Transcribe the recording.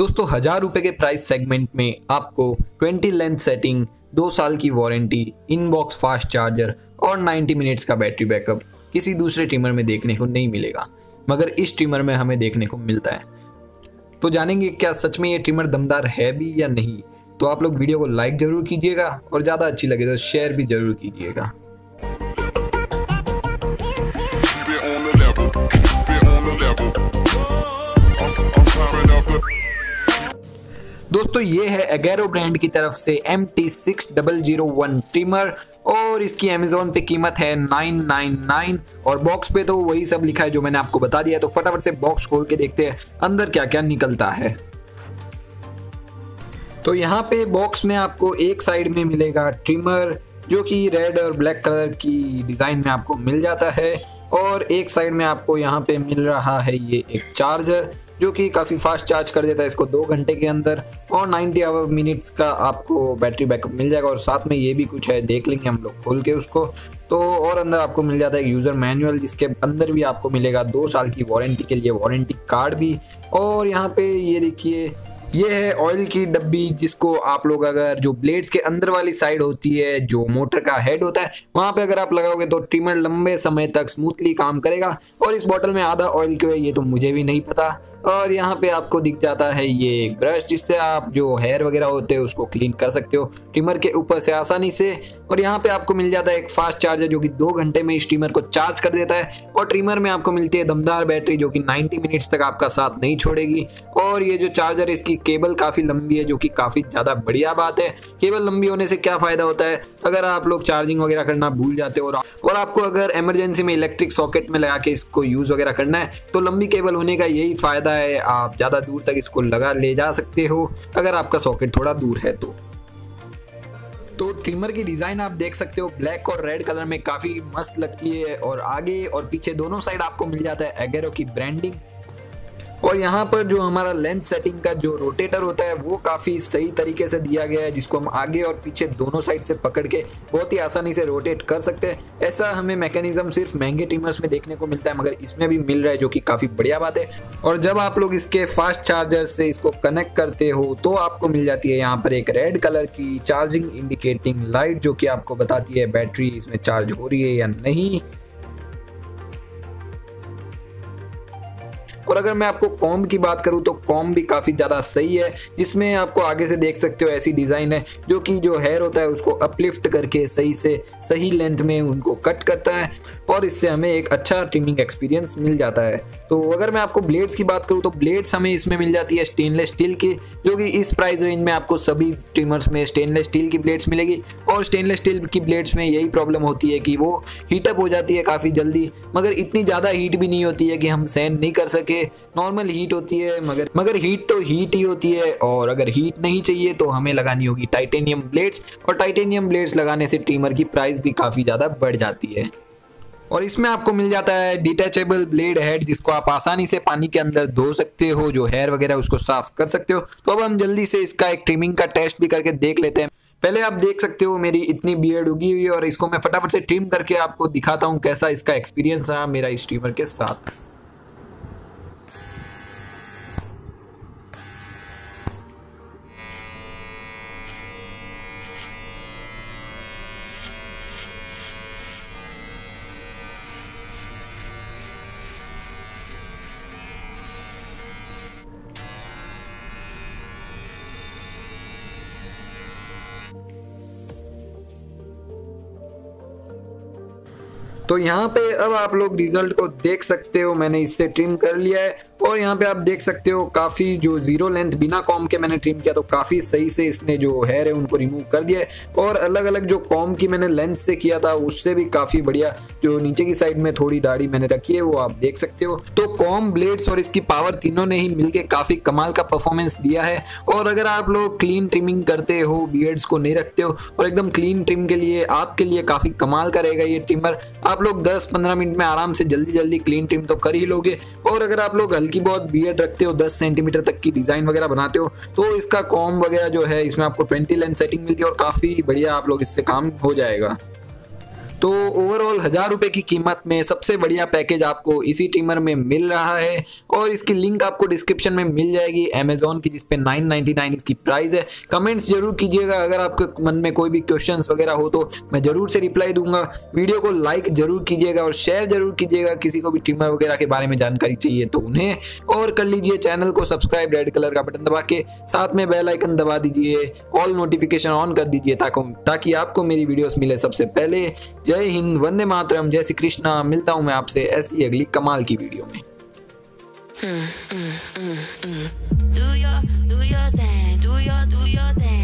दोस्तों, हज़ार रुपए के प्राइस सेगमेंट में आपको 20 लेंथ सेटिंग दो साल की वारंटी इनबॉक्स फास्ट चार्जर और 90 मिनट्स का बैटरी बैकअप किसी दूसरे ट्रिमर में देखने को नहीं मिलेगा, मगर इस ट्रिमर में हमें देखने को मिलता है। तो जानेंगे क्या सच में ये ट्रिमर दमदार है भी या नहीं। तो आप लोग वीडियो को लाइक ज़रूर कीजिएगा और ज़्यादा अच्छी लगे तो शेयर भी ज़रूर कीजिएगा। दोस्तों, ये है एगेरो ब्रांड की तरफ़ से M T six double zero one trimmer और इसकी अमेजोन पे कीमत है 999 और बॉक्स पे तो वही सब लिखा है जो मैंने आपको बता दिया। तो फटाफट से बॉक्स खोल के देखते हैं अंदर क्या क्या निकलता है। तो यहाँ पे बॉक्स में आपको एक साइड में मिलेगा ट्रिमर जो कि रेड और ब्लैक कलर की डिज़ाइन में आपको मिल जाता है। और एक साइड में आपको यहाँ पे मिल रहा है ये एक चार्जर जो कि काफ़ी फास्ट चार्ज कर देता है इसको दो घंटे के अंदर, और 90 आवर मिनट्स का आपको बैटरी बैकअप मिल जाएगा, और साथ में ये भी कुछ है, देख लेंगे हम लोग खोल के उसको। तो और अंदर आपको मिल जाता है यूज़र मैनुअल जिसके अंदर भी आपको मिलेगा दो साल की वारंटी के लिए वारंटी कार्ड भी। और यहाँ पे ये देखिए ये है ऑयल की डब्बी, जिसको आप लोग अगर जो ब्लेड्स के अंदर वाली साइड होती है, जो मोटर का हेड होता है, वहाँ पे अगर आप लगाओगे तो ट्रिमर लंबे समय तक स्मूथली काम करेगा। और इस बॉटल में आधा ऑयल क्यों है, ये तो मुझे भी नहीं पता। और यहाँ पे आपको दिख जाता है ये एक ब्रश जिससे आप जो हेयर वगैरह होते हैं, उसको क्लीन कर सकते हो। ट्रिमर के ऊपर से आसानी से। और यहाँ पे आपको मिल जाता है एक फास्ट चार्जर जो कि दो घंटे में इस ट्रिमर को चार्ज कर देता है। और ट्रिमर में आपको मिलती है दमदार बैटरी जो कि 90 मिनट्स तक आपका साथ नहीं छोड़ेगी। और ये जो चार्जर इसकी केबल काफ़ी लंबी है, जो कि काफ़ी ज़्यादा बढ़िया बात है। केबल लंबी होने से क्या फ़ायदा होता है? अगर आप लोग चार्जिंग वगैरह करना भूल जाते हो और आपको अगर इमरजेंसी में इलेक्ट्रिक सॉकेट में लगा के इसको यूज़ वगैरह करना है तो लंबी केबल होने का यही फ़ायदा है। आप ज़्यादा दूर तक इसको लगा ले जा सकते हो, अगर आपका सॉकेट थोड़ा दूर है तो। तो ट्रिमर की डिज़ाइन आप देख सकते हो ब्लैक और रेड कलर में काफ़ी मस्त लगती है और आगे और पीछे दोनों साइड आपको मिल जाता है। एगेरो की ब्रांडिंग और यहाँ पर जो हमारा लेंथ सेटिंग का जो रोटेटर होता है, वो काफ़ी सही तरीके से दिया गया है, जिसको हम आगे और पीछे दोनों साइड से पकड़ के बहुत ही आसानी से रोटेट कर सकते हैं। ऐसा हमें मैकेनिज्म सिर्फ़ महँगे टीमर्स में देखने को मिलता है, मगर इसमें भी मिल रहा है, जो कि काफ़ी बढ़िया बात है। और जब आप लोग इसके फास्ट चार्जर से इसको कनेक्ट करते हो तो आपको मिल जाती है यहाँ पर एक रेड कलर की चार्जिंग इंडिकेटिंग लाइट जो कि आपको बताती है, बैटरी इसमें चार्ज हो रही है या नहीं? और अगर मैं आपको कॉम की बात करूँ तो कॉम भी काफ़ी ज़्यादा सही है, जिसमें आपको आगे से देख सकते हो ऐसी डिज़ाइन है, जो कि जो हेयर होता है, उसको अपलिफ्ट करके सही से, सही लेंथ में उनको कट करता है, और इससे हमें एक अच्छा ट्रिमिंग एक्सपीरियंस मिल जाता है। तो अगर मैं आपको ब्लेड्स की बात करूँ तो ब्लेड्स हमें इसमें मिल जाती है स्टेनलेस स्टील की, जो कि इस प्राइस रेंज में आपको सभी ट्रिमर्स में स्टेनलेस स्टील की ब्लेड्स मिलेगी, और स्टेनलेस स्टील की ब्लेड्स में यही प्रॉब्लम होती है कि वो हीटअप हो जाती है काफ़ी जल्दी, मगर इतनी ज़्यादा हीट भी नहीं होती है कि हम सहन नहीं कर सके नॉर्मल हीट होती है, मगर मगर हीट तो हीट ही होती है, और अगर हीट नहीं चाहिए तो हमें लगानी होगी टाइटेनियम ब्लेड्स और टाइटेनियम ब्लेड्स लगाने से ट्रिमर की प्राइस भी काफ़ी ज़्यादा बढ़ जाती है। और इसमें आपको मिल जाता है डिटेचेबल ब्लेड हेड जिसको आप आसानी से पानी के अंदर धो सकते हो, जो हेयर वगैरह उसको साफ़ कर सकते हो। तो अब हम जल्दी से इसका एक ट्रिमिंग का टेस्ट भी करके देख लेते हैं। पहले आप देख सकते हो मेरी इतनी बियर्ड उगी हुई है, और इसको मैं फटाफट से ट्रिम करके आपको दिखाता हूँ कैसा इसका एक्सपीरियंस रहा मेरा इस ट्रिमर के साथ। तो यहाँ पे अब आप लोग रिज़ल्ट को देख सकते हो, मैंने इससे ट्रिम कर लिया है। और यहाँ पे आप देख सकते हो काफ़ी जो ज़ीरो लेंथ बिना कॉम के मैंने ट्रिम किया तो काफ़ी सही से इसने जो हेयर है उनको रिमूव कर दिया है। और अलग अलग जो कॉम की मैंने लेंथ से किया था, उससे भी काफ़ी बढ़िया जो नीचे की साइड में थोड़ी दाढ़ी मैंने रखी है, वो आप देख सकते हो। तो कॉम ब्लेड्स और इसकी पावर तीनों ने ही मिलकर काफ़ी कमाल का परफॉर्मेंस दिया है। और अगर आप लोग क्लीन ट्रिमिंग करते हो बियर्ड्स को नहीं रखते हो, और एकदम क्लीन ट्रिम के लिए, आपके लिए काफ़ी कमाल का रहेगा ये ट्रिमर आप लोग दस पंद्रह मिनट में आराम से जल्दी जल्दी क्लीन ट्रिम तो कर ही लोगे। और अगर आप लोग बहुत बियड रखते हो 10 सेंटीमीटर तक की डिज़ाइन वगैरह बनाते हो तो इसका कॉम वगैरह जो है, इसमें आपको 20 लेंथ सेटिंग मिलती है और काफ़ी बढ़िया आप लोग इससे काम हो जाएगा। तो ओवरऑल हज़ार रुपए की कीमत में सबसे बढ़िया पैकेज आपको इसी ट्रिमर में मिल रहा है और इसकी लिंक आपको डिस्क्रिप्शन में मिल जाएगी अमेजोन की, जिसपे 999 इसकी प्राइस है। कमेंट्स ज़रूर कीजिएगा, अगर आपके मन में कोई भी क्वेश्चंस वगैरह हो तो मैं ज़रूर से रिप्लाई दूँगा। वीडियो को लाइक ज़रूर कीजिएगा और शेयर ज़रूर कीजिएगा, किसी को भी ट्रिमर वगैरह के बारे में जानकारी चाहिए तो उन्हें। और कर लीजिए चैनल को सब्सक्राइब रेड कलर का बटन दबा के साथ में बेल आइकन दबा दीजिए। ऑल नोटिफिकेशन ऑन कर दीजिए, ताकि आपको मेरी वीडियोस मिले सबसे पहले। जय हिंद वंदे मातरम जय श्री कृष्णा। मिलता हूँ मैं आपसे ऐसी अगली कमाल की वीडियो में। Do your, do your thing, do your, do your thing.